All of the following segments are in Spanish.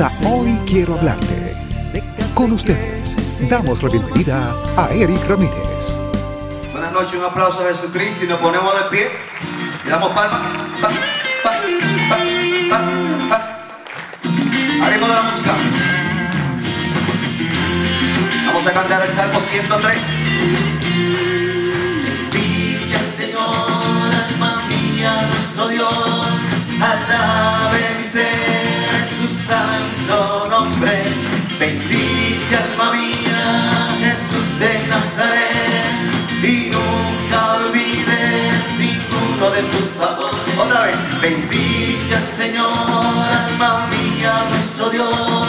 Hoy Quiero Hablarte. Con ustedes, damos la bienvenida a Eric Ramírez. Buenas noches, un aplauso a Jesucristo y nos ponemos de pie. Le damos palmas. Pa, de la música. Vamos a cantar el Salmo 103. Bendice al Señor, alma mía, nuestro Dios. Sus favores. Otra vez. Bendice al Señor, alma mía, nuestro Dios.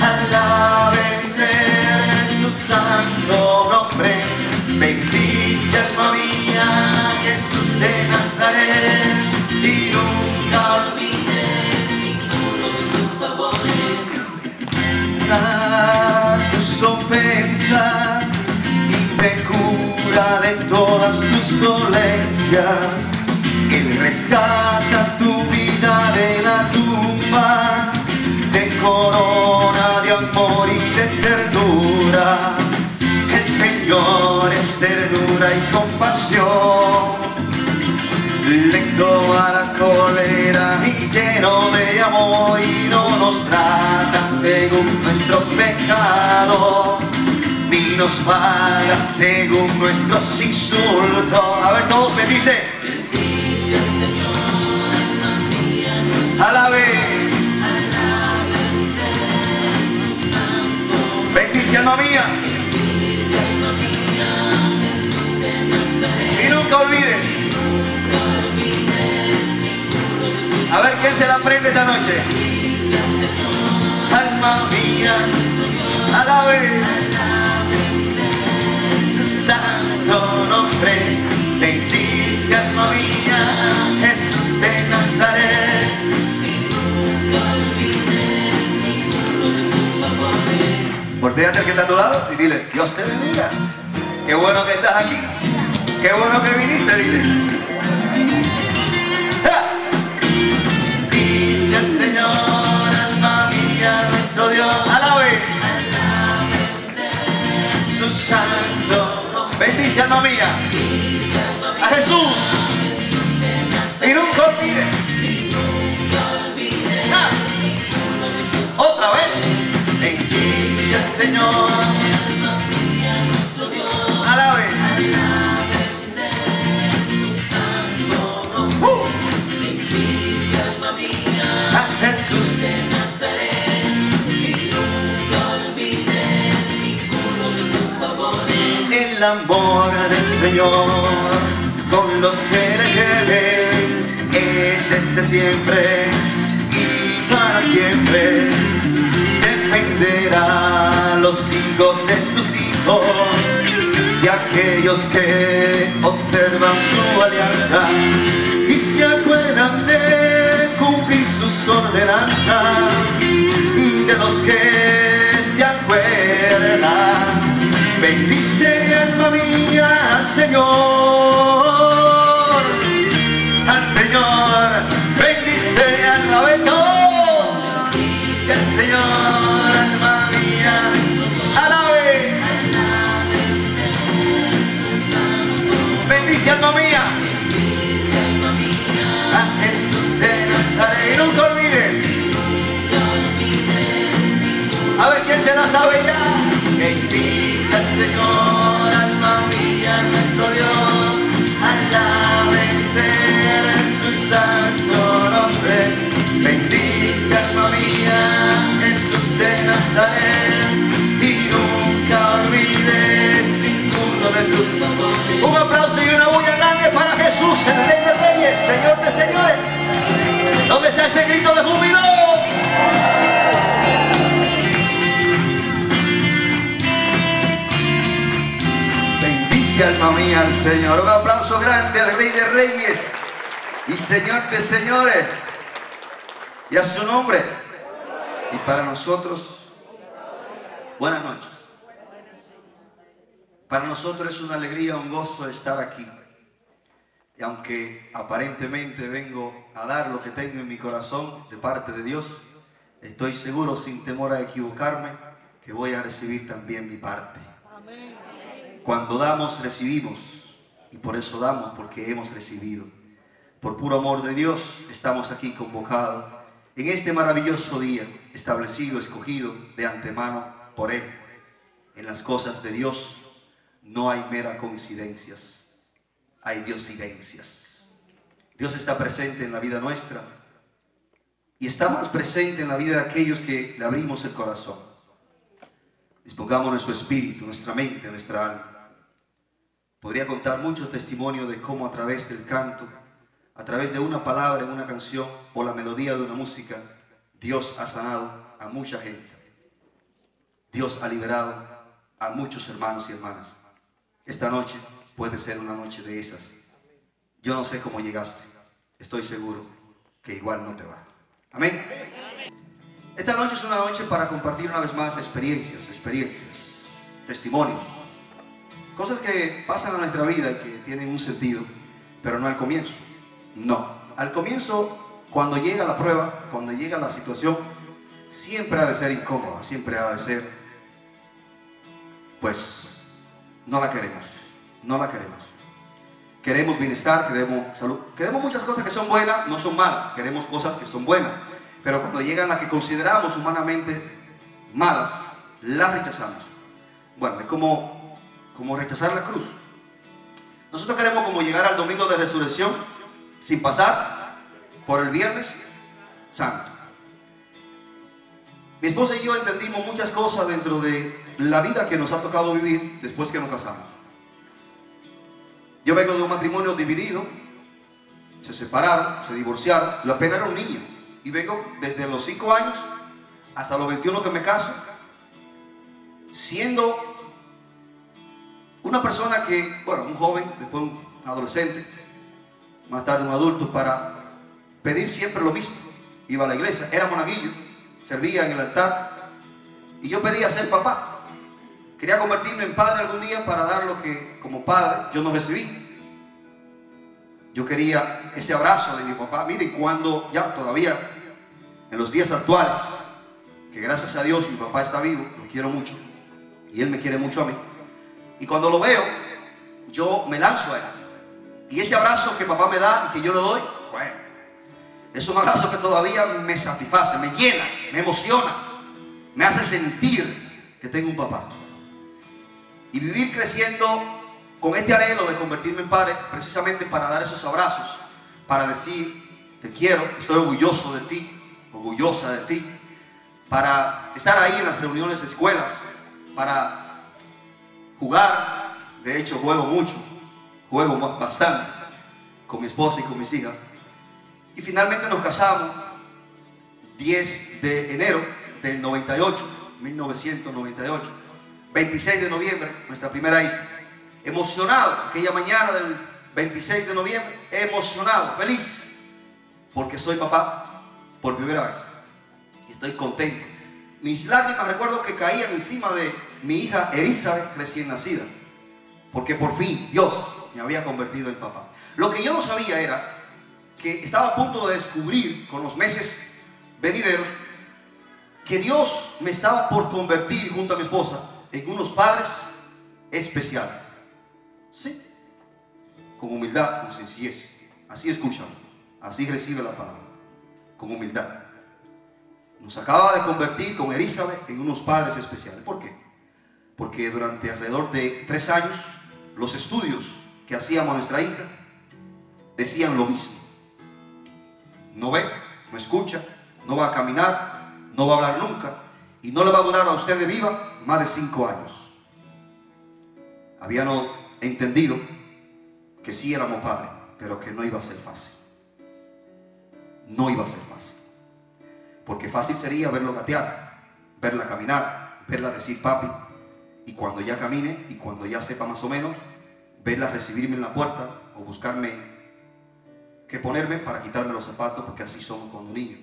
Alabe mi ser, su santo nombre. Bendice alma mía, Jesús de Nazaret. Y nunca olvides ninguno de sus favores. Sana tus ofensas y te cura de todas tus dolencias. Rescata tu vida de la tumba, te corona de amor y de ternura. El Señor es ternura y compasión lento a la cólera y lleno de amor y no nos trata según nuestros pecados ni nos paga según nuestros insultos. A ver, todos me dice. Nunca olvides. A ver quién se la aprende esta noche. Alma mía, alabe su santo nombre. Bendice alma mía, Jesús de Nazaret. Volteate al que está a tu lado y dile, Dios te bendiga. Qué bueno que estás aquí. Qué bueno que viniste, dile. ¡Ja! Dice Señor, alma mía, nuestro Dios, alabe. Su santo, bendice alma mía, a Jesús. Y nunca olvides. ¡Ja! Otra vez, bendice al Señor, El amor del Señor con los que le creen es desde siempre y para siempre. Defenderá a los hijos de tus hijos y aquellos que observan su alianza y se acuerdan de cumplir sus ordenanzas A ver quién se la sabe ya. Bendice al Señor, alma mía, nuestro Dios. Alabe ser su santo nombre. Bendice alma mía, Jesús de Nazaret. Y nunca olvides ninguno de sus favores. Un aplauso y una bulla grande para Jesús, el Rey de Reyes, Señor de Señores. ¿Dónde está ese grito de júbilo? Alma mía al Señor. Un aplauso grande al Rey de Reyes y Señor de Señores. Y a su nombre. Y para nosotros, buenas noches. Para nosotros es una alegría, un gozo estar aquí. Y aunque aparentemente vengo a dar lo que tengo en mi corazón de parte de Dios, estoy seguro, sin temor a equivocarme, que voy a recibir también mi parte. Cuando damos, recibimos. Y por eso damos, porque hemos recibido. Por puro amor de Dios, estamos aquí convocados en este maravilloso día, establecido, escogido de antemano por Él. En las cosas de Dios no hay mera coincidencias, hay diosidencias. Dios está presente en la vida nuestra y está más presente en la vida de aquellos que le abrimos el corazón. Dispongamos nuestro espíritu, nuestra mente, nuestra alma. Podría contar muchos testimonios de cómo a través del canto, a través de una palabra en una canción o la melodía de una música, Dios ha sanado a mucha gente. Dios ha liberado a muchos hermanos y hermanas. Esta noche puede ser una noche de esas. Yo no sé cómo llegaste. Estoy seguro que igual no te va. Amén. Esta noche es una noche para compartir una vez más experiencias, experiencias, testimonios, cosas que pasan a nuestra vida y que tienen un sentido, pero no al comienzo. No, al comienzo, cuando llega la prueba, cuando llega la situación, siempre ha de ser incómoda, siempre ha de ser, pues, no la queremos, no la queremos. Queremos bienestar, queremos salud, queremos muchas cosas que son buenas, no son malas, queremos cosas que son buenas. Pero cuando llegan las que consideramos humanamente malas, las rechazamos. Bueno, es como, como rechazar la cruz. Nosotros queremos como llegar al domingo de resurrección sin pasar por el viernes santo. Mi esposa y yo entendimos muchas cosas dentro de la vida que nos ha tocado vivir después que nos casamos. Yo vengo de un matrimonio dividido, se separaron, se divorciaron, yo apenas era un niño y vengo desde los 5 años hasta los 21 que me caso, siendo una persona que, bueno, un joven, después un adolescente, más tarde un adulto, para pedir siempre lo mismo. Iba a la iglesia, era monaguillo, servía en el altar, y yo pedía ser papá. Quería convertirme en padre algún día para dar lo que como padre yo no recibí. Yo quería ese abrazo de mi papá. Mire, cuando ya todavía en los días actuales, que gracias a Dios mi papá está vivo, lo quiero mucho, y él me quiere mucho a mí. Y cuando lo veo, yo me lanzo a él. Y ese abrazo que papá me da y que yo le doy, bueno, es un abrazo que todavía me satisface, me llena, me emociona, me hace sentir que tengo un papá. Y vivir creciendo con este anhelo de convertirme en padre, precisamente para dar esos abrazos, para decir, te quiero, estoy orgulloso de ti, orgullosa de ti, para estar ahí en las reuniones de escuelas, para jugar, de hecho juego mucho, juego bastante con mi esposa y con mis hijas. Y finalmente nos casamos 10 de enero del 98, 1998, 26 de noviembre, nuestra primera hija. Emocionado, aquella mañana del 26 de noviembre, emocionado, feliz, porque soy papá por primera vez. Estoy contento. Mis lágrimas recuerdo que caían encima de mi hija Elizabeth recién nacida, porque por fin Dios me había convertido en papá. Lo que yo no sabía era que estaba a punto de descubrir con los meses venideros que Dios me estaba por convertir junto a mi esposa en unos padres especiales. Sí, con humildad, con sencillez. Así escuchan, así recibe la palabra, con humildad. Nos acaba de convertir con Elizabeth en unos padres especiales. ¿Por qué? Porque durante alrededor de tres años los estudios que hacíamos nuestra hija decían lo mismo. No ve, no escucha, no va a caminar, no va a hablar nunca y no le va a durar a usted de viva más de cinco años. Habían entendido que sí éramos padres, pero que no iba a ser fácil. No iba a ser fácil. Porque fácil sería verlo gatear, verla caminar, verla decir papi, y cuando ya camine y cuando ya sepa más o menos, verla recibirme en la puerta o buscarme que ponerme para quitarme los zapatos, porque así somos cuando niños.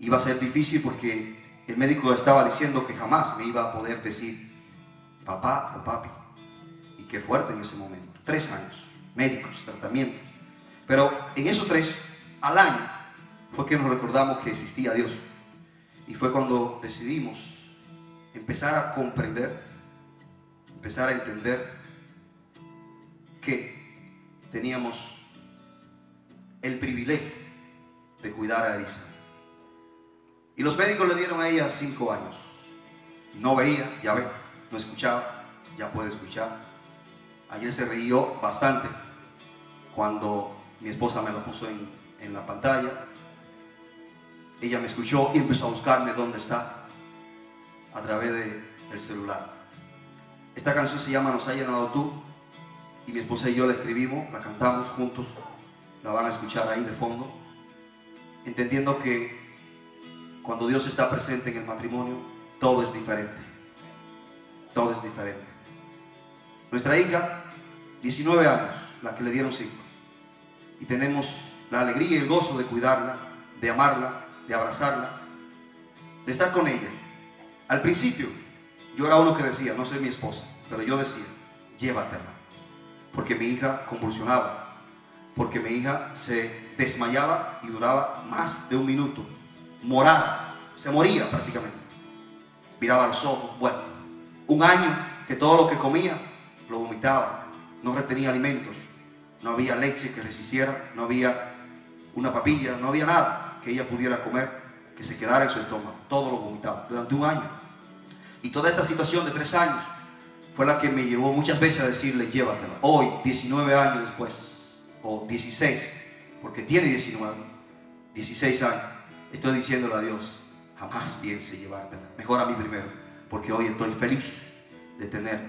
Iba a ser difícil porque el médico estaba diciendo que jamás me iba a poder decir papá o papi. Y qué fuerte en ese momento. Tres años, médicos, tratamientos. Pero en esos tres, al año, fue que nos recordamos que existía Dios Y fue cuando decidimos empezar a comprender, empezar a entender que teníamos el privilegio de cuidar a Elisa. Y los médicos le dieron a ella cinco años. No veía, ya ve, no escuchaba, ya puede escuchar. Ayer se rió bastante cuando mi esposa me lo puso en, en la pantalla. Ella me escuchó y empezó a buscarme dónde está a través de, del celular. Esta canción se llama Nos ha llenado tú y mi esposa y yo la escribimos, la cantamos juntos, la van a escuchar ahí de fondo, entendiendo que cuando Dios está presente en el matrimonio, todo es diferente. Todo es diferente. Nuestra hija, 19 años, la que le dieron 5. Y tenemos la alegría y el gozo de cuidarla, de amarla, de abrazarla, de estar con ella. Al principio, yo era uno que decía, no soy mi esposa, pero yo decía, llévatela. Porque mi hija convulsionaba, porque mi hija se desmayaba y duraba más de un minuto morada, se moría prácticamente. Miraba los ojos, bueno, un año que todo lo que comía lo vomitaba, no retenía alimentos, no había leche que les hiciera, no había una papilla, no había nada que ella pudiera comer que se quedara en su estómago, todo lo vomitaba durante un año. Y toda esta situación de tres años fue la que me llevó muchas veces a decirle, llévatela. Hoy, 19 años después, o 16, porque tiene 19, 16 años, estoy diciéndole a Dios, jamás piense llevártela. Mejor a mí primero, porque hoy estoy feliz de tener,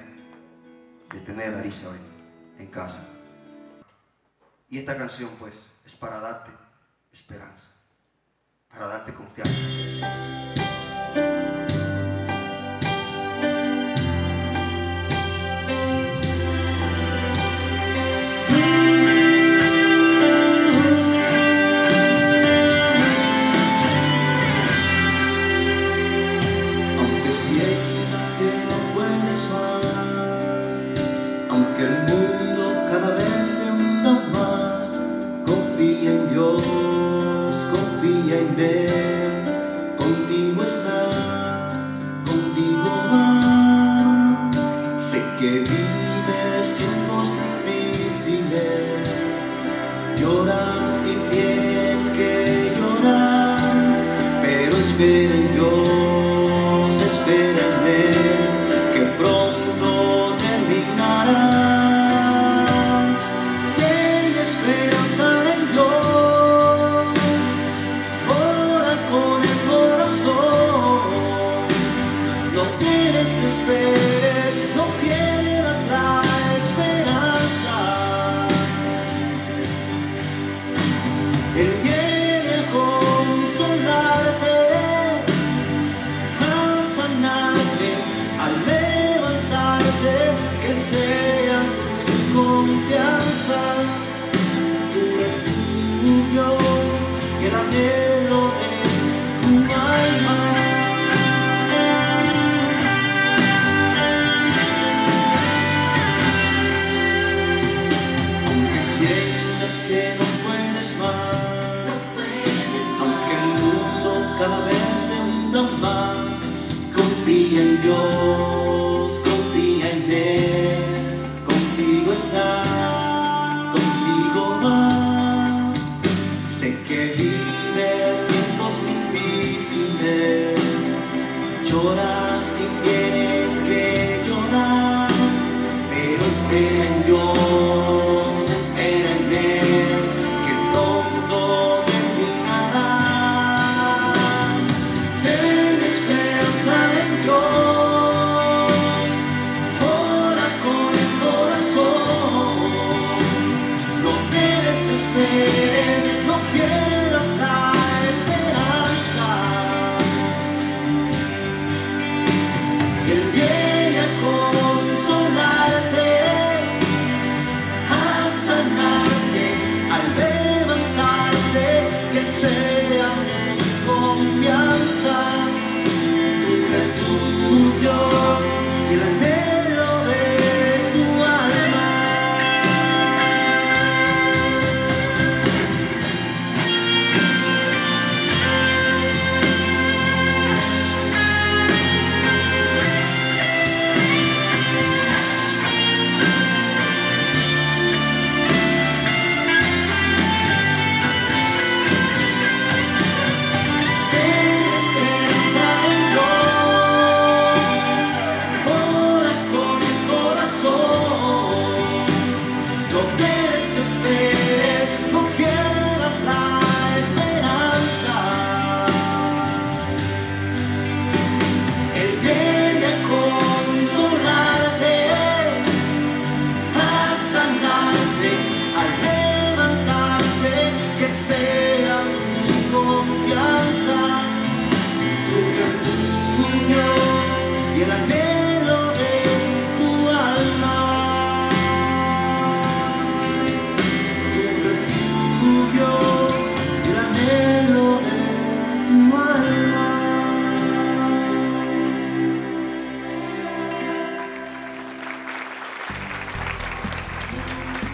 de tener a Elizabeth en casa. Y esta canción, pues, es para darte esperanza, para darte confianza. blinded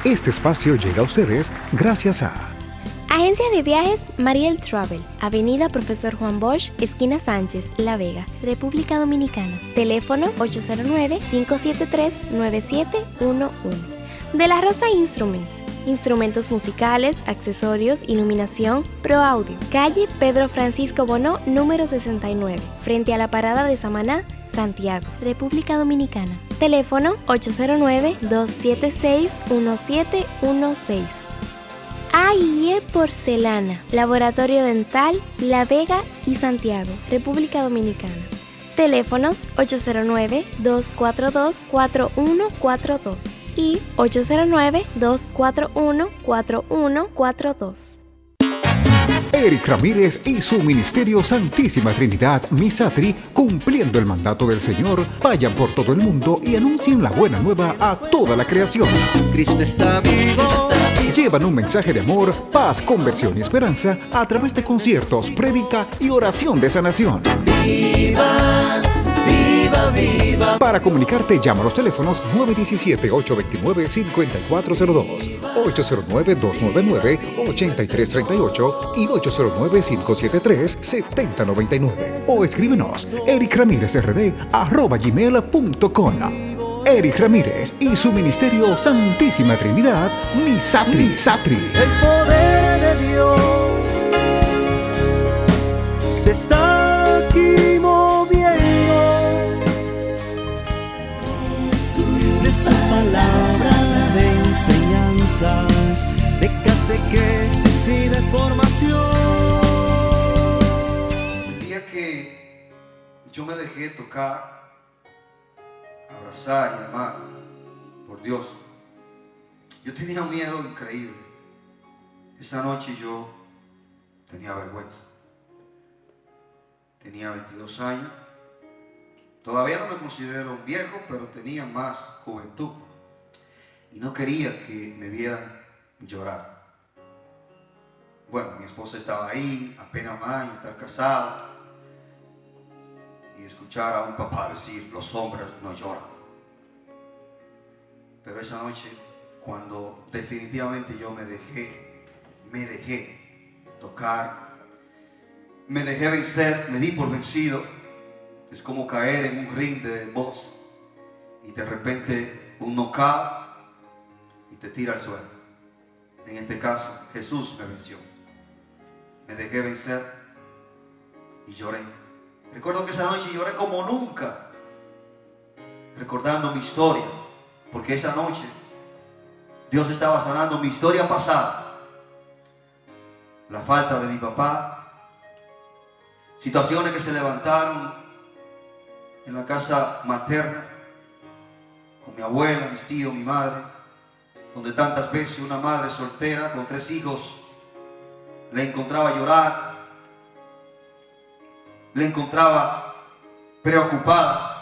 Este espacio llega a ustedes gracias a Agencia de Viajes Mariel Travel, Avenida Profesor Juan Bosch, esquina Sánchez, La Vega, República Dominicana. Teléfono 809-573-9711. De la Rosa Instruments, instrumentos musicales, accesorios, iluminación, Pro Audio. Calle Pedro Francisco Bonó, número 69, frente a la parada de Samaná, Santiago, República Dominicana. Teléfono 809-276-1716. AIE Porcelana, Laboratorio Dental, La Vega y Santiago, República Dominicana. Teléfonos 809-242-4142 y 809-241-4142. Eric Ramírez y su ministerio Santísima Trinidad Misatri, cumpliendo el mandato del Señor, vayan por todo el mundo y anuncien la buena nueva a toda la creación. Cristo está vivo. Llevan un mensaje de amor, paz, conversión y esperanza a través de conciertos, prédica y oración de sanación. Viva, viva, viva. Para comunicarte, llama a los teléfonos 917-829-5402, 809-299-8338 y 809-573-7099. O escríbenos ericramírezrd.com. Eric Ramírez y su ministerio Santísima Trinidad, Misatri. Misatri. El poder de Dios se está de catequesis y de formación. El día que yo me dejé tocar, abrazar y amar por Dios, yo tenía un miedo increíble. Esa noche yo tenía vergüenza. Tenía 22 años. Todavía no me considero viejo, pero tenía más juventud. Y no quería que me vieran llorar. Bueno, mi esposa estaba ahí, apenas un año, estar casada. Y escuchar a un papá decir, los hombres no lloran. Pero esa noche, cuando definitivamente yo me dejé, me dejé tocar, me dejé vencer, me di por vencido, es como caer en un ring de box y de repente un knockout te tira al suelo. En este caso, Jesús me venció. Me dejé vencer y lloré. Recuerdo que esa noche lloré como nunca, recordando mi historia, porque esa noche Dios estaba sanando mi historia pasada, la falta de mi papá, situaciones que se levantaron en la casa materna, con mi abuela, mis tíos, mi madre, donde tantas veces una madre soltera con tres hijos le encontraba llorar, le encontraba preocupada.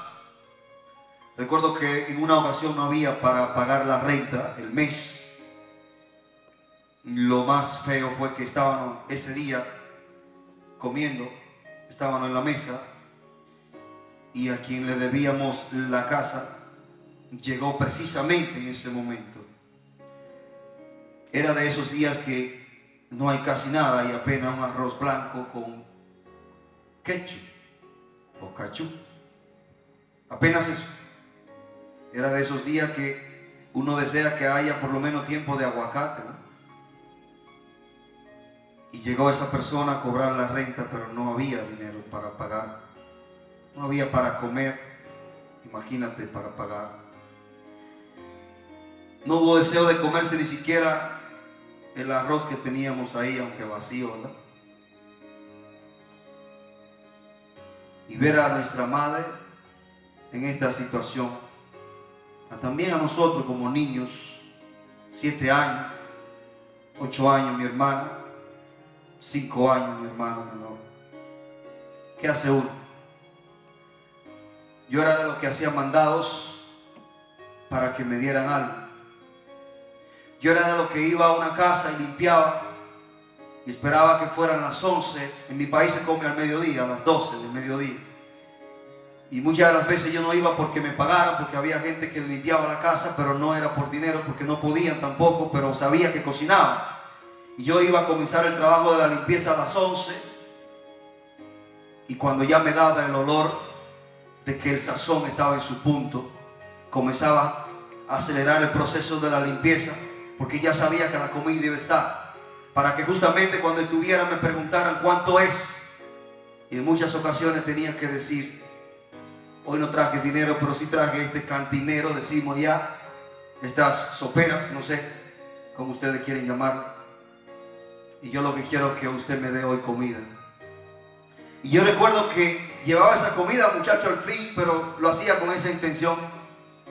Recuerdo que en una ocasión no había para pagar la renta el mes. Lo más feo fue que estaban ese día comiendo, estaban en la mesa y a quien le debíamos la casa llegó precisamente en ese momento. Era de esos días que no hay casi nada y apenas un arroz blanco con ketchup o cachú. Apenas eso. Era de esos días que uno desea que haya por lo menos tiempo de aguacate. ¿no? Y llegó esa persona a cobrar la renta, pero no había dinero para pagar. No había para comer. Imagínate para pagar. No hubo deseo de comerse ni siquiera el arroz que teníamos ahí, aunque vacío, ¿verdad? Y ver a nuestra madre en esta situación. También a nosotros como niños, siete años, ocho años mi hermano, cinco años mi hermano menor. ¿Qué hace uno? Yo era de los que hacían mandados para que me dieran algo. Yo era de los que iba a una casa y limpiaba y esperaba que fueran las 11. En mi país se come al mediodía, a las 12 del mediodía. Y muchas de las veces yo no iba porque me pagaran, porque había gente que limpiaba la casa, pero no era por dinero, porque no podían tampoco, pero sabía que cocinaban. Y yo iba a comenzar el trabajo de la limpieza a las 11. Y cuando ya me daba el olor de que el sazón estaba en su punto, comenzaba a acelerar el proceso de la limpieza, porque ya sabía que la comida iba a estar. Para que justamente cuando estuviera me preguntaran cuánto es. Y en muchas ocasiones tenía que decir, Hoy no traje dinero, pero sí traje este cantinero, decimos ya, estas soperas, no sé cómo ustedes quieren llamarlo. Y yo lo que quiero es que usted me dé hoy comida. Y yo recuerdo que llevaba esa comida, muchacho, al fin, pero lo hacía con esa intención,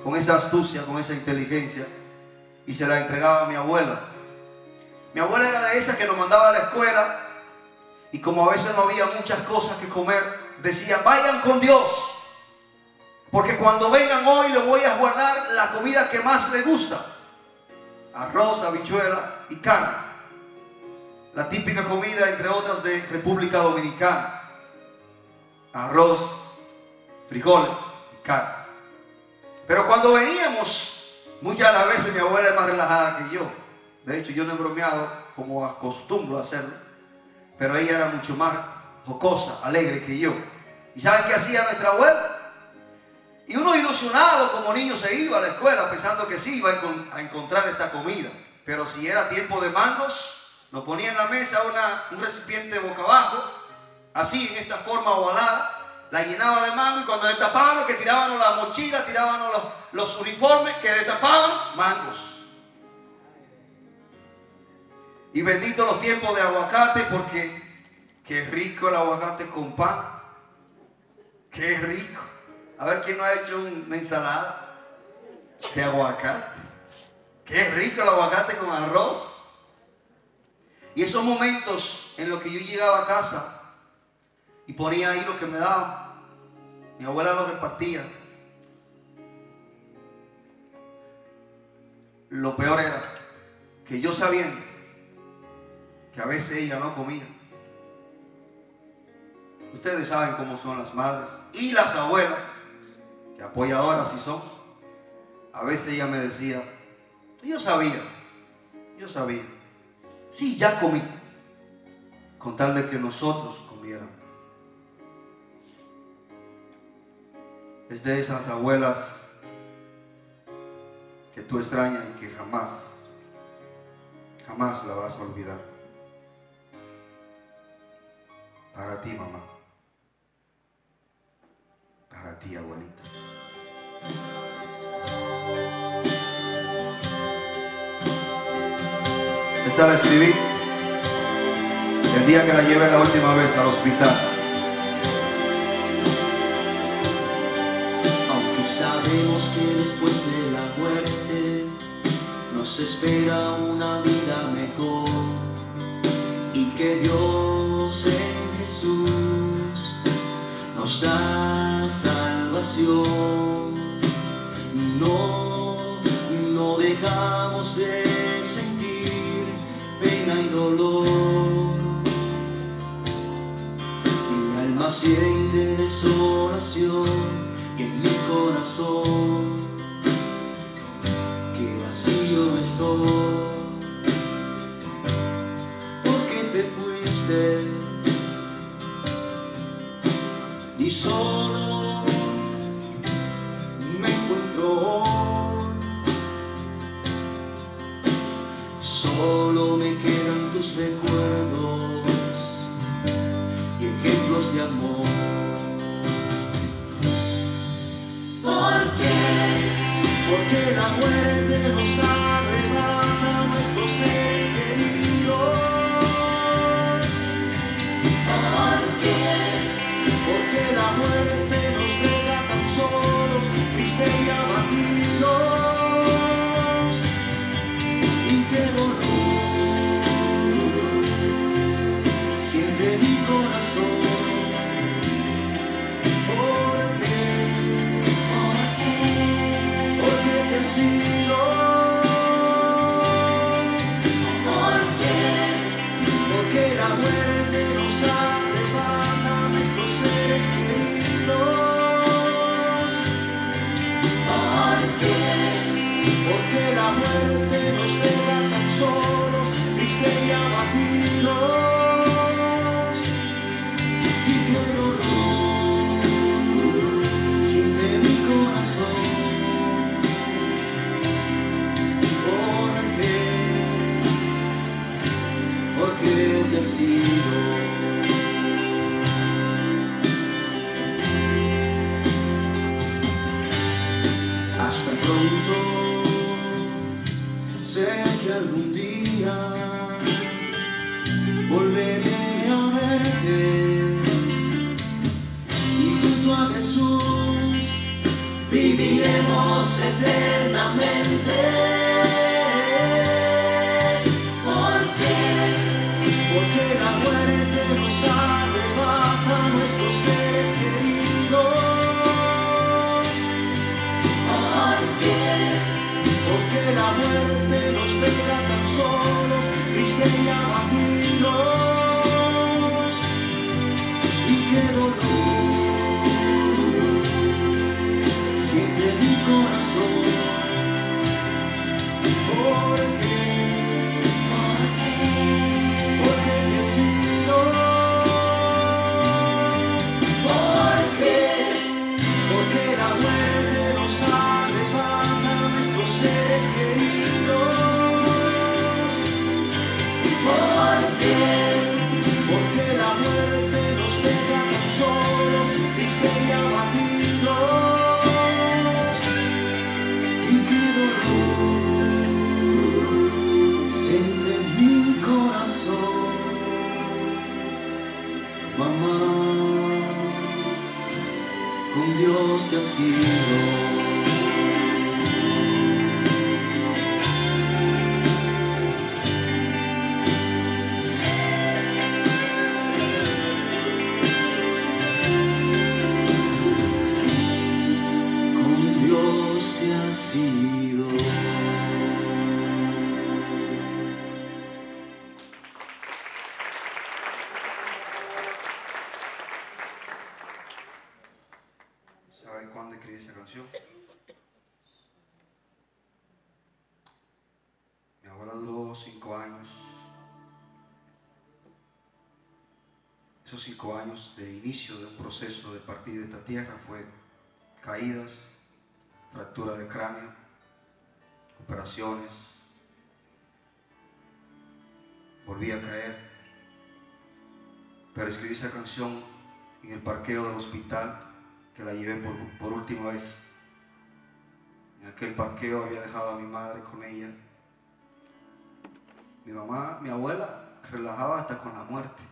con esa astucia, con esa inteligencia. Y se la entregaba a mi abuela. Mi abuela era de esas que nos mandaba a la escuela. Y como a veces no había muchas cosas que comer, decía, vayan con Dios. Porque cuando vengan hoy les voy a guardar la comida que más les gusta. Arroz, habichuela y carne. La típica comida, entre otras, de República Dominicana. Arroz, frijoles y carne. Pero cuando veníamos, muchas de las veces mi abuela es más relajada que yo. De hecho, yo no he bromeado como acostumbro a hacerlo. Pero ella era mucho más jocosa, alegre que yo. ¿Y saben qué hacía nuestra abuela? Y uno ilusionado como niño se iba a la escuela pensando que sí iba a encontrar esta comida. Pero si era tiempo de mangos, lo ponía en la mesa un recipiente boca abajo, así en esta forma ovalada, la llenaba de mango y cuando destapaban lo que tiraban la mochila, tiraban los, los uniformes que destapaban, mangos. Y bendito los tiempos de aguacate porque qué rico el aguacate con pan. Qué rico. A ver quién no ha hecho una ensalada. Qué aguacate. Qué rico el aguacate con arroz. Y esos momentos en los que yo llegaba a casa y ponía ahí lo que me daba, mi abuela lo repartía. Lo peor era que yo sabiendo que a veces ella no comía. Ustedes saben cómo son las madres y las abuelas apoyadoras si son, a veces ella me decía, yo sabía, yo sabía, sí, ya comí, con tal de que nosotros comiéramos. Es de esas abuelas que tú extrañas y que jamás, jamás la vas a olvidar. Para ti, mamá. Para ti, abuelita. Esta la escribí el día que la llevé la última vez al hospital. Espera una vida mejor y que Dios en Jesús nos da salvación. No, no dejamos de sentir pena y dolor. Mi alma siente desolación en mi corazón, solo Solo me quedan tus recuerdos años de inicio de un proceso de partir de esta tierra fue caídas, fractura de cráneo, operaciones, volví a caer. Pero escribí esa canción en el parqueo del hospital que la llevé por, por última vez. En aquel parqueo había dejado a mi madre con ella. Mi mamá, mi abuela, relajaba hasta con la muerte.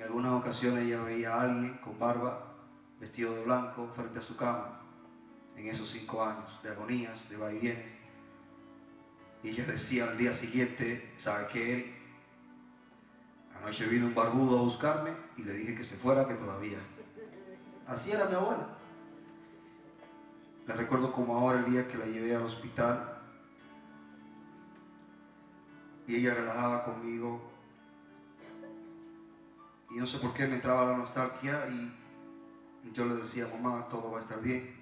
En algunas ocasiones ella veía a alguien con barba, vestido de blanco, frente a su cama, en esos cinco años de agonías, de vaivienes. Y ella decía al día siguiente, ¿sabe qué? Anoche vino un barbudo a buscarme y le dije que se fuera, que todavía. Así era mi abuela. La recuerdo como ahora el día que la llevé al hospital y ella relajaba conmigo y no sé por qué me entraba la nostalgia y yo le decía, mamá, todo va a estar bien.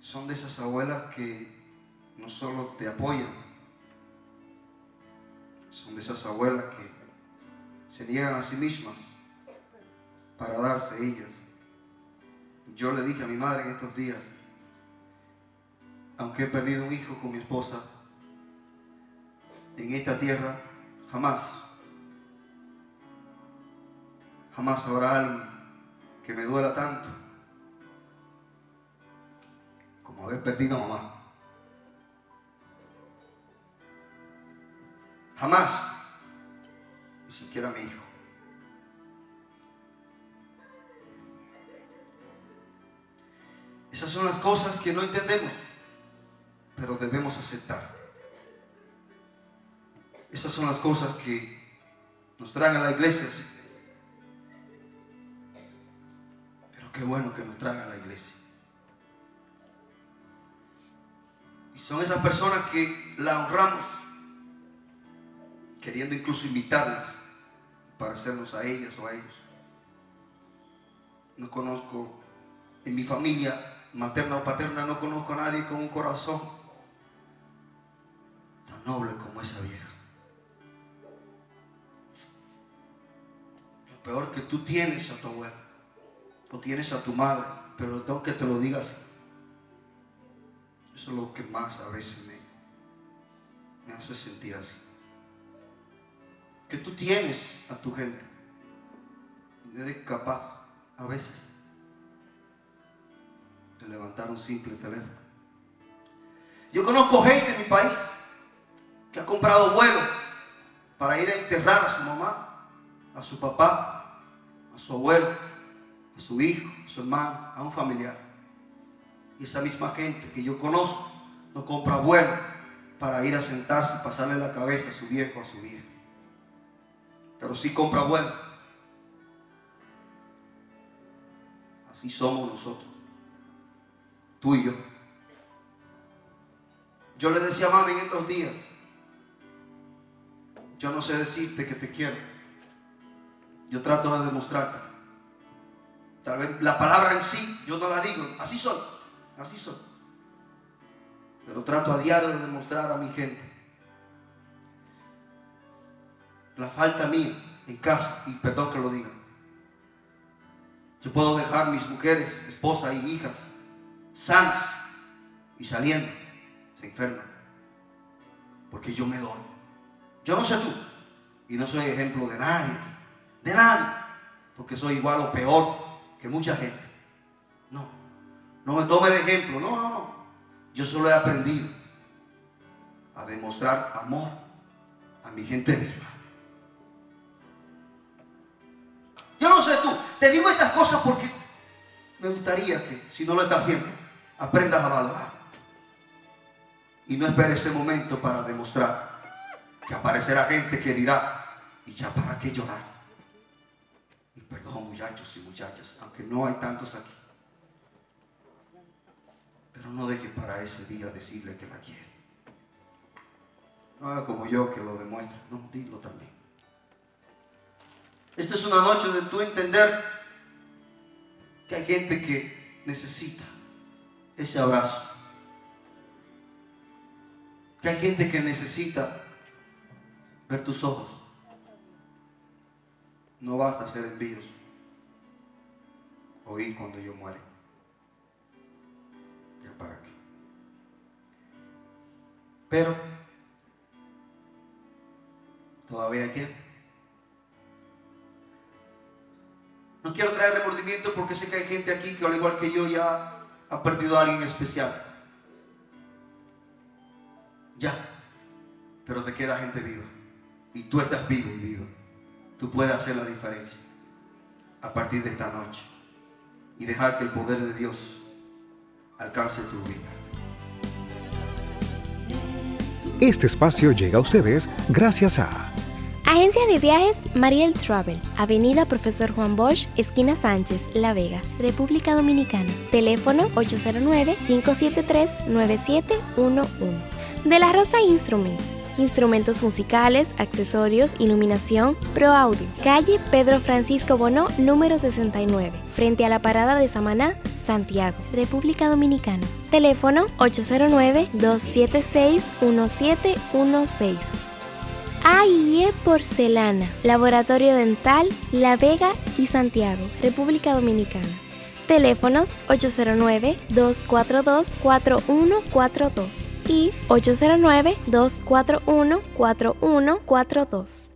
Son de esas abuelas que no solo te apoyan, son de esas abuelas que se niegan a sí mismas para darse ellas. Yo le dije a mi madre en estos días, aunque he perdido un hijo con mi esposa, en esta tierra jamás, jamás habrá alguien que me duela tanto como haber perdido a mamá. Jamás, ni siquiera mi hijo. Esas son las cosas que no entendemos, pero debemos aceptar. Esas son las cosas que nos traen a la iglesia. Qué bueno que nos traen a la iglesia. Y son esas personas que la honramos, queriendo incluso invitarlas para hacernos a ellas o a ellos. No conozco en mi familia materna o paterna, no conozco a nadie con un corazón tan noble como esa vieja. Lo peor que tú tienes a tu o tienes a tu madre, pero tengo que te lo digas. Eso es lo que más a veces me, hace sentir así. Que tú tienes a tu gente. Eres capaz, a veces, de levantar un simple teléfono. Yo conozco gente en mi país que ha comprado vuelo para ir a enterrar a su mamá, a su papá, a su abuelo, a su hijo, a su hermano, a un familiar. Y esa misma gente que yo conozco no compra vuelo para ir a sentarse y pasarle la cabeza a su viejo a su vieja. Pero sí compra vuelo. Así somos nosotros. Tú y yo. Yo le decía a mami en estos días, yo no sé decirte que te quiero. Yo trato de demostrarte. Tal vez la palabra en sí, yo no la digo. Así soy. Así soy. Pero trato a diario de demostrar a mi gente la falta mía en casa, y perdón que lo diga. Yo puedo dejar mis mujeres, esposa y hijas sanas y saliendo, se enferman. Porque yo me doy. Yo no sé tú, y no soy ejemplo de nadie, de nadie, porque soy igual o peor que mucha gente. No, no me tome de ejemplo, no, no, no. Yo solo he aprendido a demostrar amor a mi gente misma. Yo no sé tú, te digo estas cosas porque me gustaría que, si no lo estás haciendo, aprendas a valorar. Y no esperes ese momento para demostrar que aparecerá gente que dirá, ¿y ya para qué llorar? Perdón muchachos y muchachas, aunque no hay tantos aquí. Pero no dejes para ese día decirle que la quiere. No haga como yo que lo demuestre, no, dilo también. Esta es una noche de tú entender que hay gente que necesita ese abrazo. Que hay gente que necesita ver tus ojos. No basta ser envíos. Oír cuando yo muere. Ya para qué. Pero todavía hay tiempo. No quiero traer remordimiento porque sé que hay gente aquí que al igual que yo ya ha perdido a alguien especial. Ya. Pero te queda gente viva. Y tú estás vivo y viva. Tú puedes hacer la diferencia a partir de esta noche. Y dejar que el poder de Dios alcance tu vida. Este espacio llega a ustedes gracias a Agencia de Viajes Mariel Travel, Avenida Profesor Juan Bosch, esquina Sánchez, La Vega, República Dominicana. Teléfono 809-573-9711. De la Rosa Instruments, instrumentos musicales, accesorios, iluminación, Pro Audio. Calle Pedro Francisco Bonó, número 69, frente a la parada de Samaná, Santiago, República Dominicana. Teléfono 809-276-1716. AIE Porcelana, Laboratorio Dental, La Vega y Santiago, República Dominicana. Teléfonos 809-242-4142 y 809-241-4142.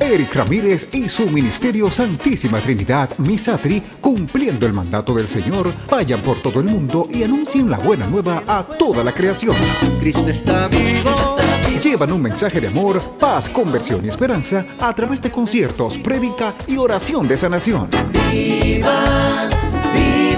Eric Ramírez y su ministerio Santísima Trinidad Misatri, cumpliendo el mandato del Señor, vayan por todo el mundo y anuncien la buena nueva a toda la creación. Cristo está vivo. Llevan un mensaje de amor, paz, conversión y esperanza a través de conciertos, prédica y oración de sanación. Viva,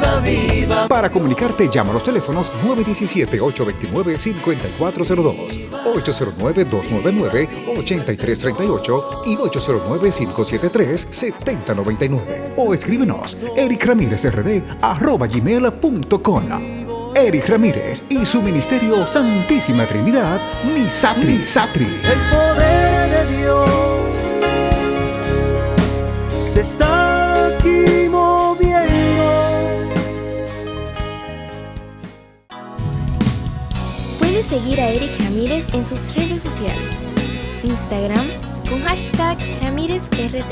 viva, viva. Para comunicarte, llama a los teléfonos 917-829-5402, 809-299-8338 y 809-573-7099. O escríbenos ericramírezrd.com. Eric Ramírez y su ministerio Santísima Trinidad, Misatri. Misatri. El poder de Dios seguir a Eric Ramírez en sus redes sociales. Instagram con hashtag RamírezRD.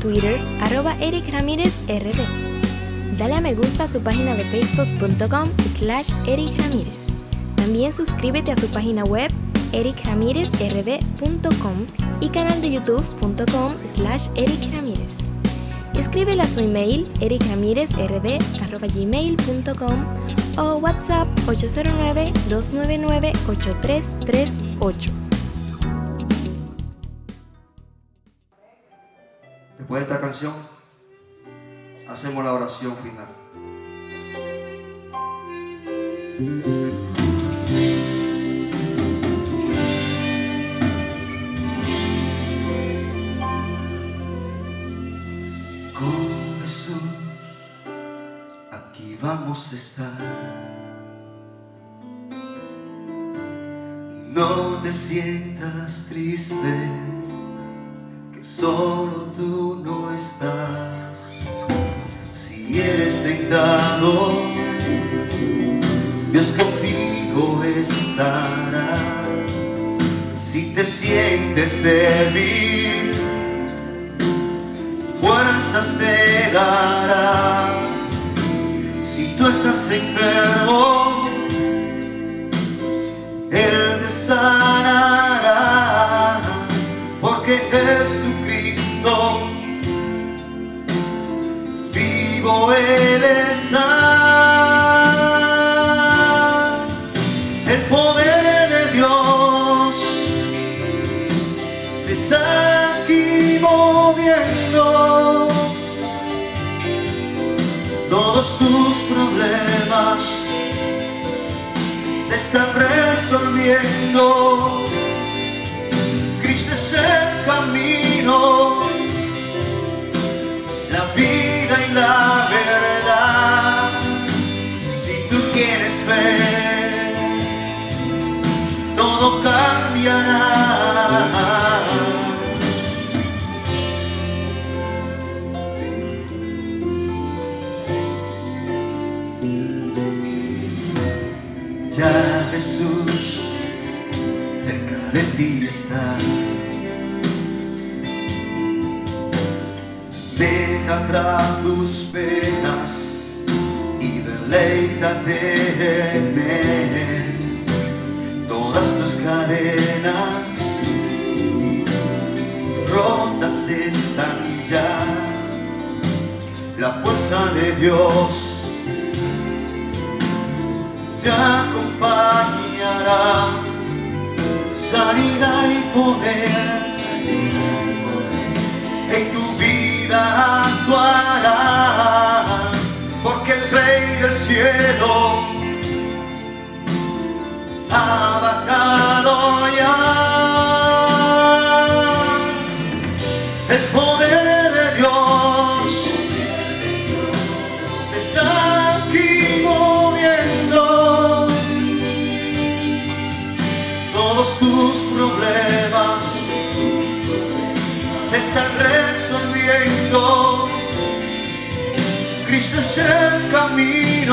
Twitter arroba Eric Ramírez RD. Dale a me gusta a su página de facebook.com slash Eric Ramírez. También suscríbete a su página web ericramirezrd.com y canal de youtube.com slash Eric Ramírez. Escríbele a su email ericramirezrd.gmail.com o WhatsApp 809-299-8338. Después de esta canción, hacemos la oración final. No te sientas triste que solo tú no estás. Si eres tentado, Dios contigo estará. Si te sientes débil, fuerzas te dará. Si tú estás enfermo, Él te sanará porque Jesucristo vivo Él está.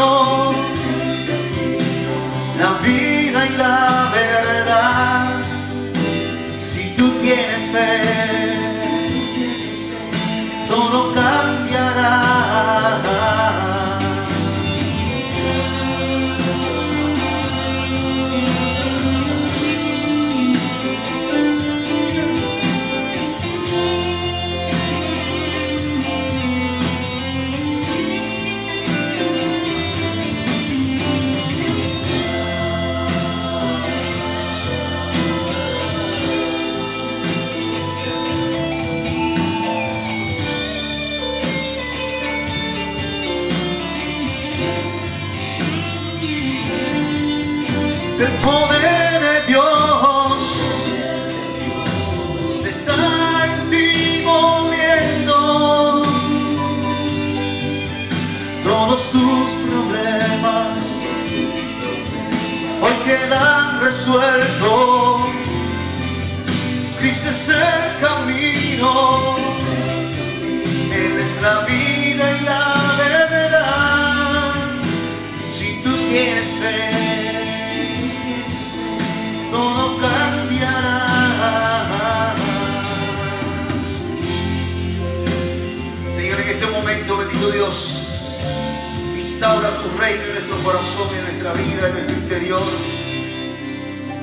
Camino,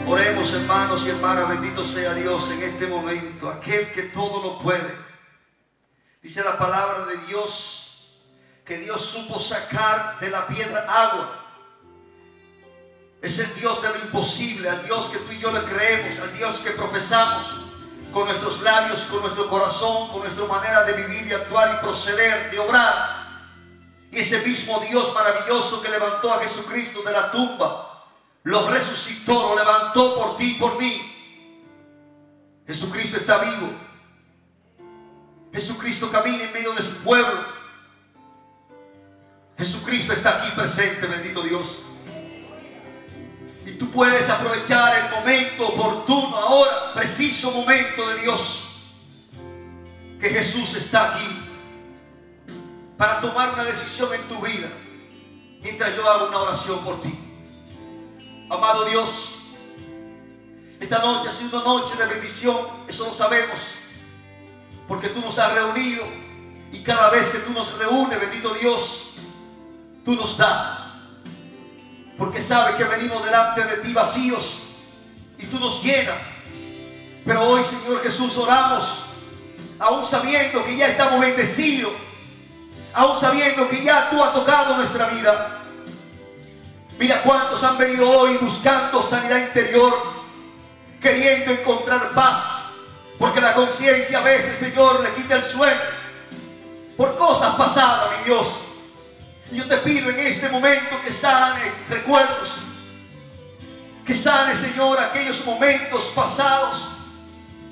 Oremos hermanos y hermanas, bendito sea Dios en este momento, aquel que todo lo puede. Dice la palabra de Dios que Dios supo sacar de la piedra agua. Es el Dios de lo imposible, al Dios que tú y yo le creemos, al Dios que profesamos con nuestros labios, con nuestro corazón, con nuestra manera de vivir, de actuar y proceder, de obrar. Y ese mismo Dios maravilloso que levantó a Jesucristo de la tumba, lo resucitó, lo levantó por ti y por mí. Jesucristo está vivo. Jesucristo camina en medio de su pueblo. Jesucristo está aquí presente, bendito Dios. Y tú puedes aprovechar el momento oportuno ahora, preciso momento de Dios, que Jesús está aquí para tomar una decisión en tu vida mientras yo hago una oración por ti. Amado Dios, esta noche ha sido una noche de bendición, eso lo sabemos, porque tú nos has reunido y cada vez que tú nos reúnes, bendito Dios, tú nos das porque sabe que venimos delante de ti vacíos y tú nos llenas. Pero hoy, Señor Jesús, oramos, aún sabiendo que ya estamos bendecidos, aún sabiendo que ya tú has tocado nuestra vida. Mira cuántos han venido hoy buscando sanidad interior, queriendo encontrar paz, porque la conciencia a veces, Señor, le quita el sueño por cosas pasadas, mi Dios. Y yo te pido en este momento que sane recuerdos. Que sane, Señor, aquellos momentos pasados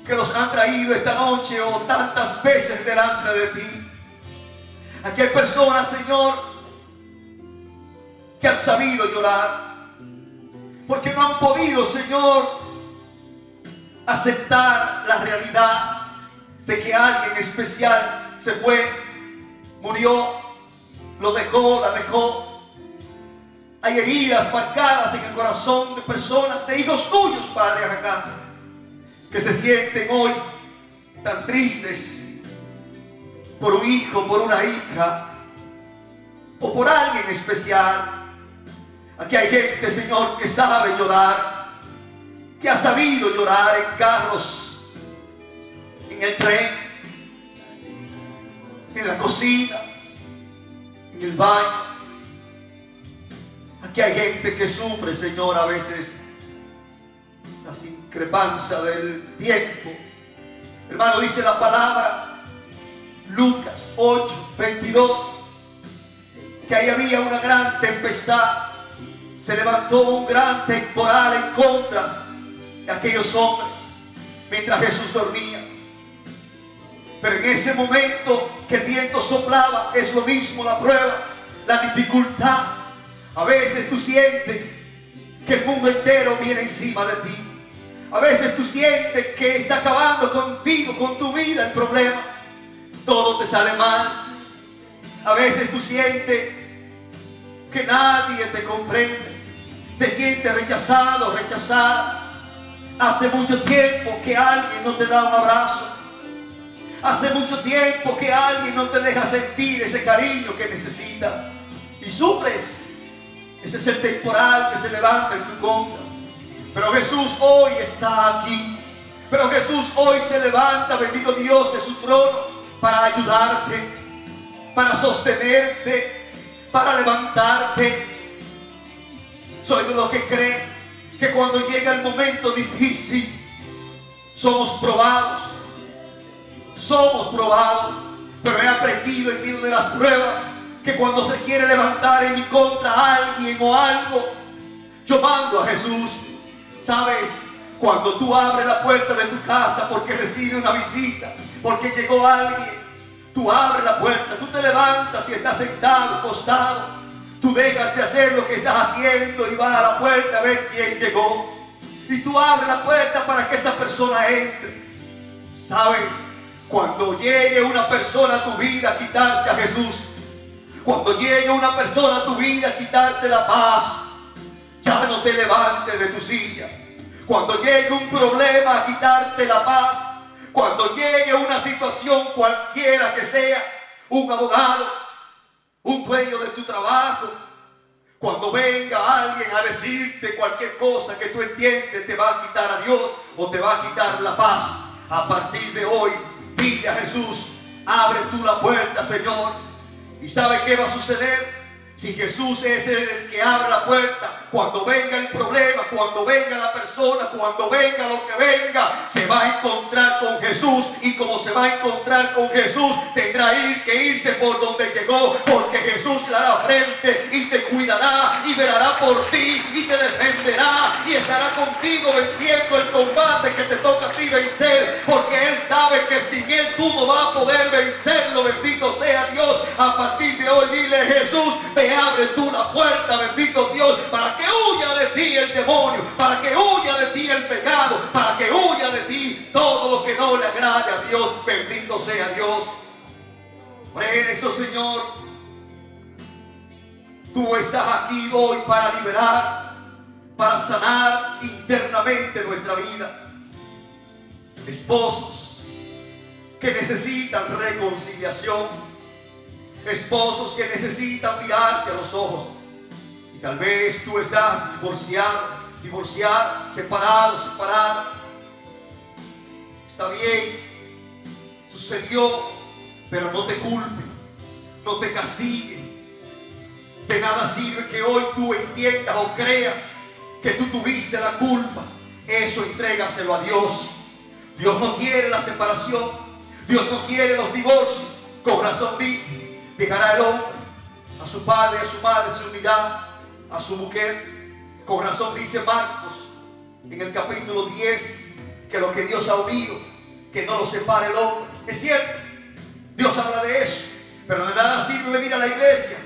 que los han traído esta noche o tantas veces delante de ti. Aquí hay personas, Señor, que han sabido llorar. Porque no han podido, Señor, aceptar la realidad de que alguien especial se fue, murió lo dejó, la dejó. Hay heridas marcadas en el corazón de personas, de hijos tuyos, Padre acá, que se sienten hoy tan tristes por un hijo, por una hija, o por alguien especial. Aquí hay gente, Señor, que sabe llorar, que ha sabido llorar en carros, en el tren, en la cocina, el baño. Aquí hay gente que sufre, Señor, a veces la increpancia del tiempo. Hermano, dice la palabra, Lucas 8, 22, que ahí había una gran tempestad. Se levantó un gran temporal en contra de aquellos hombres mientras Jesús dormía. Pero en ese momento que el viento soplaba, es lo mismo la prueba, la dificultad. A veces tú sientes que el mundo entero viene encima de ti. A veces tú sientes que está acabando contigo, con tu vida el problema. Todo te sale mal. A veces tú sientes que nadie te comprende. Te sientes rechazado, rechazada. Hace mucho tiempo que alguien no te da un abrazo Hace mucho tiempo que alguien no te deja sentir ese cariño que necesita. Y sufres. Ese es el temporal que se levanta en tu contra. Pero Jesús hoy está aquí. Pero Jesús hoy se levanta, bendito Dios, de su trono para ayudarte, para sostenerte, para levantarte. Soy de los que cree que cuando llega el momento difícil, somos probados somos probados, pero he aprendido en medio de las pruebas que cuando se quiere levantar en mi contra alguien o algo, yo mando a Jesús. ¿Sabes? Cuando tú abres la puerta de tu casa porque recibe una visita, porque llegó alguien, tú abres la puerta, tú te levantas y estás sentado, acostado, tú dejas de hacer lo que estás haciendo y vas a la puerta a ver quién llegó. Y tú abres la puerta para que esa persona entre. ¿Sabes? Cuando llegue una persona a tu vida a quitarte a Jesús, cuando llegue una persona a tu vida a quitarte la paz, ya no te levantes de tu silla. Cuando llegue un problema a quitarte la paz, cuando llegue una situación cualquiera que sea, un abogado, un dueño de tu trabajo, Cuando venga alguien a decirte cualquier cosa que tú entiendes, te va a quitar a Dios o te va a quitar la paz. A partir de hoy, dile a Jesús, abre tú la puerta, Señor. ¿Y sabe qué va a suceder? Si Jesús es el que abre la puerta, cuando venga el problema, cuando venga la persona, cuando venga lo que venga, se va a encontrar con Jesús. Y como se va a encontrar con Jesús, tendrá que irse por donde llegó, porque Jesús le hará frente y te cuidará y velará por ti y te defenderá y estará contigo venciendo el combate que te toca a ti vencer, porque Él sabe que sin Él tú no vas a poder vencerlo. Bendito sea Dios. A partir de hoy dile Jesús, me abre tú la puerta, bendito Dios, para que huya de ti el demonio, para que huya de ti el pecado, para que huya de ti todo lo que no le agrade a Dios. Bendito sea Dios. Por eso, Señor, tú estás aquí hoy para liberar, para sanar internamente nuestra vida. Esposos que necesitan reconciliación. Esposos que necesitan mirarse a los ojos Tal vez tú estás divorciado, divorciado, separado, separado. Está bien, sucedió, pero no te culpe, no te castigue. De nada sirve que hoy tú entiendas o creas que tú tuviste la culpa. Eso entrégaselo a Dios. Dios no quiere la separación. Dios no quiere los divorcios. Con razón dice, dejará el hombre a su padre, a su madre, se unirá a su mujer. Con razón dice Marcos en el capítulo 10 que lo que Dios ha unido, que no lo separe el hombre. Es cierto, Dios habla de eso, pero de nada sirve venir a la iglesia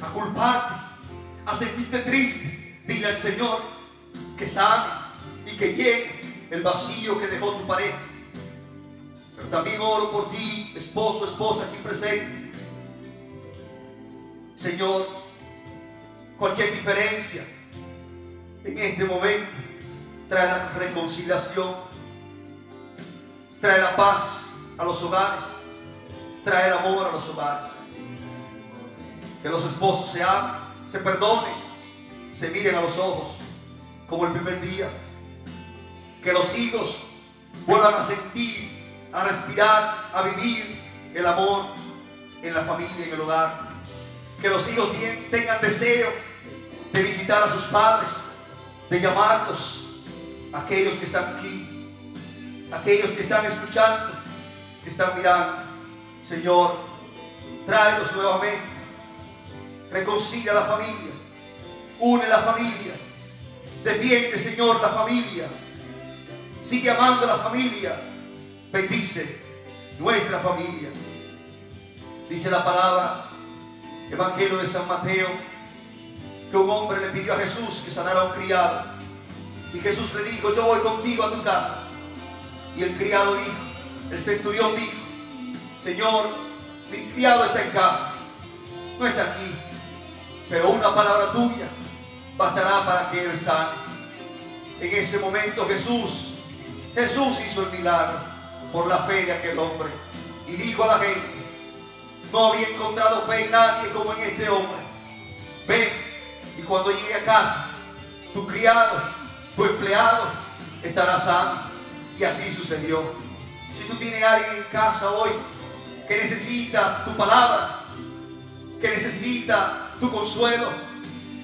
a culparte, a sentirte triste. Dile al Señor que sane y que llene el vacío que dejó tu pareja. Pero también oro por ti, esposo, esposa aquí presente. Señor, cualquier diferencia en este momento trae la reconciliación, trae la paz a los hogares, trae el amor a los hogares. Que los esposos se amen, se perdonen, se miren a los ojos como el primer día. Que los hijos vuelvan a sentir, a respirar, a vivir el amor en la familia, en el hogar que los hijos tengan deseo de visitar a sus padres, de llamarlos, aquellos que están aquí, aquellos que están escuchando, que están mirando. Señor, tráelos nuevamente, reconcilia la familia, une la familia, defiende, Señor, la familia, sigue amando a la familia, bendice nuestra familia. Dice la palabra Evangelio de San Mateo, que un hombre le pidió a Jesús que sanara un criado. Y Jesús le dijo, yo voy contigo a tu casa. Y el criado dijo, el centurión dijo, Señor, mi criado está en casa, no está aquí, pero una palabra tuya bastará para que él sane. En ese momento Jesús, Jesús hizo el milagro por la fe de aquel hombre y dijo a la gente, no había encontrado fe en nadie como en este hombre. Ve y cuando llegue a casa, tu criado, tu empleado estará sano. Y así sucedió. Si tú tienes alguien en casa hoy que necesita tu palabra, que necesita tu consuelo,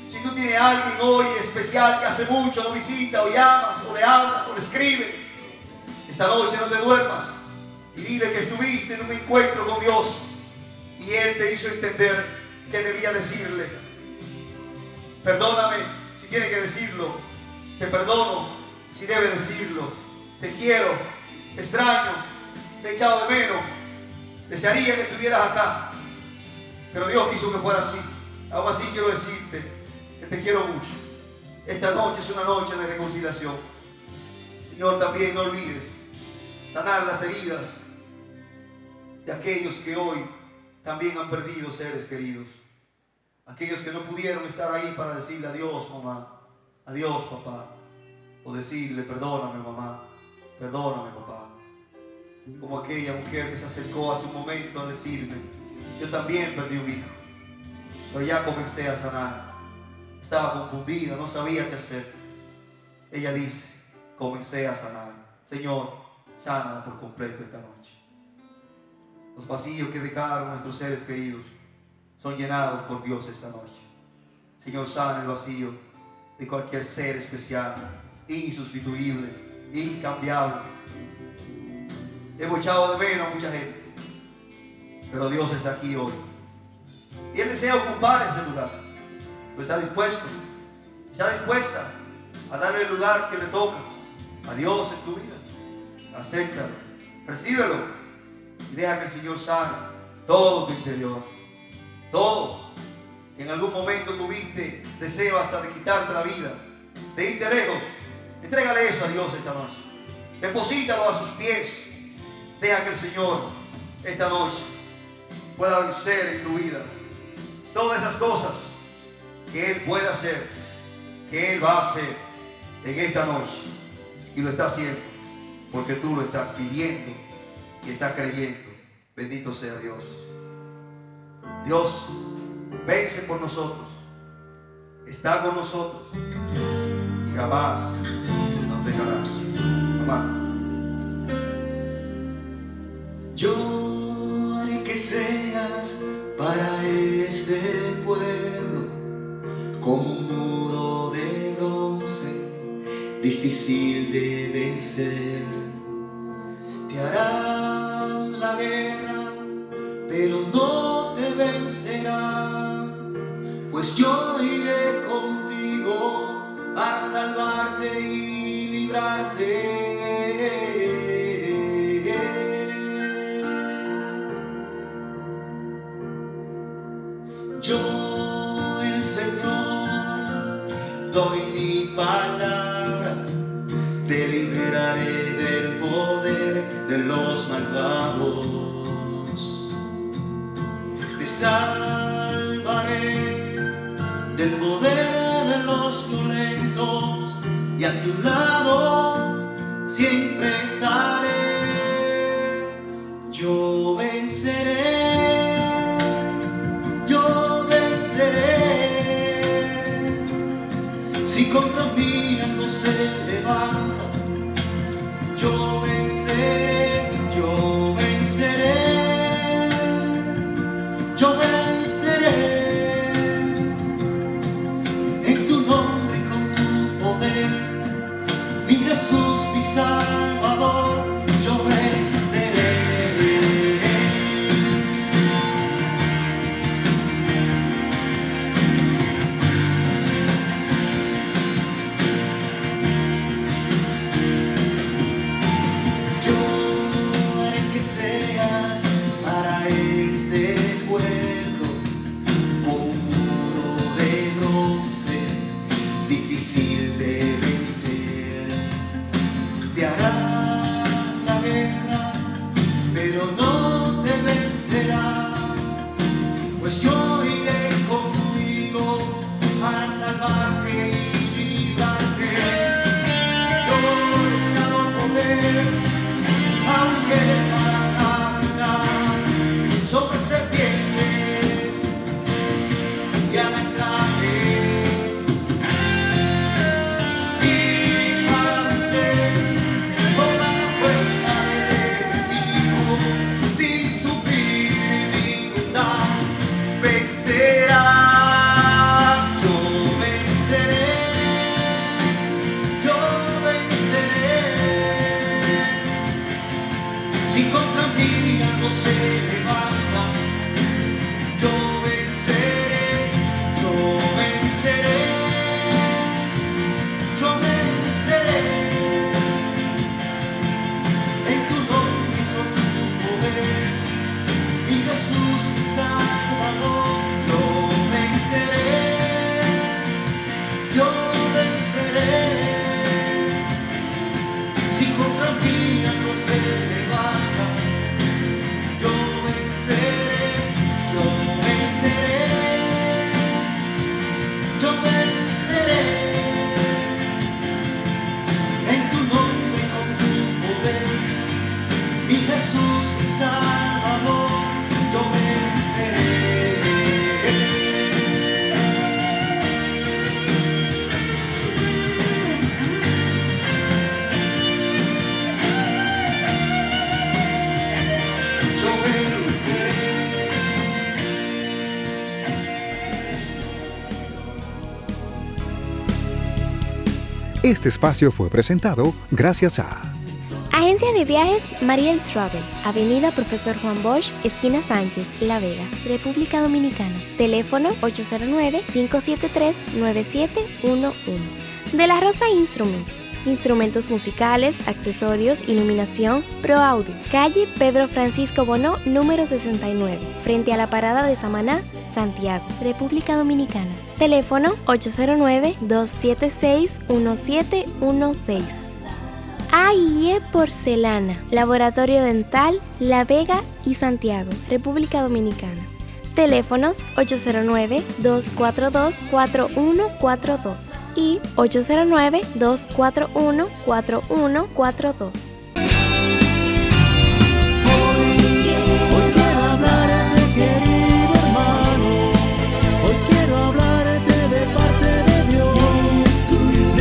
si tú tienes alguien hoy especial que hace mucho no visita o llamas o le hablas o le escribe, esta noche no te duermas y dile que estuviste en un encuentro con Dios y Él te hizo entender que debía decirle. Perdóname si tiene que decirlo. Te perdono si debe decirlo. Te quiero, te extraño, te he echado de menos. Desearía que estuvieras acá. Pero Dios quiso que fuera así. Aún así quiero decirte que te quiero mucho. Esta noche es una noche de reconciliación. Señor, también no olvides sanar las heridas de aquellos que hoy también han perdido seres queridos. Aquellos que no pudieron estar ahí para decirle adiós, mamá, adiós, papá. O decirle, perdóname, mamá, perdóname, papá. Como aquella mujer que se acercó hace un momento a decirme, yo también perdí un hijo, pero ya comencé a sanar. estaba confundida, no sabía qué hacer. Ella dice, comencé a sanar. Señor, sana por completo esta noche. Los vacíos que dejaron nuestros seres queridos son llenados por Dios esta noche. Señor, sana el vacío de cualquier ser especial, insustituible, incambiable. Hemos echado de menos a mucha gente, pero Dios está aquí hoy. Y Él desea ocupar ese lugar. Pues está dispuesto, está dispuesta a darle el lugar que le toca a Dios en tu vida. Acéptalo, recíbelo y deja que el Señor sane todo tu interior. Todo. En algún momento tuviste deseo hasta de quitarte la vida, de irte lejos. Entrégale eso a Dios esta noche. Deposítalo a sus pies. Deja que el Señor esta noche pueda vencer en tu vida todas esas cosas que Él puede hacer, que Él va a hacer en esta noche. Y lo está haciendo porque tú lo estás pidiendo y estás creyendo. Bendito sea Dios. Dios vence por nosotros, está con nosotros y jamás nos dejará. Jamás. Yo haré que seas para este pueblo como un muro de bronce, difícil de vencer. Jesús, mi Este espacio fue presentado gracias a Agencia de Viajes Mariel Travel, Avenida Profesor Juan Bosch, esquina Sánchez, La Vega, República Dominicana. Teléfono 809-573-9711. De la Rosa Instruments. Instrumentos musicales, accesorios, iluminación, Pro Audio. Calle Pedro Francisco Bonó, número 69, frente a la parada de Samaná, Santiago, República Dominicana. Teléfono 809-276-1716. AIE Porcelana, Laboratorio Dental, La Vega y Santiago, República Dominicana. Teléfonos 809-242-4142 y 809-241-4142.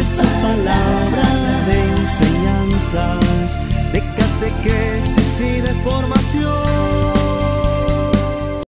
hermosa palabra de enseñanzas, de catequesis y de formación.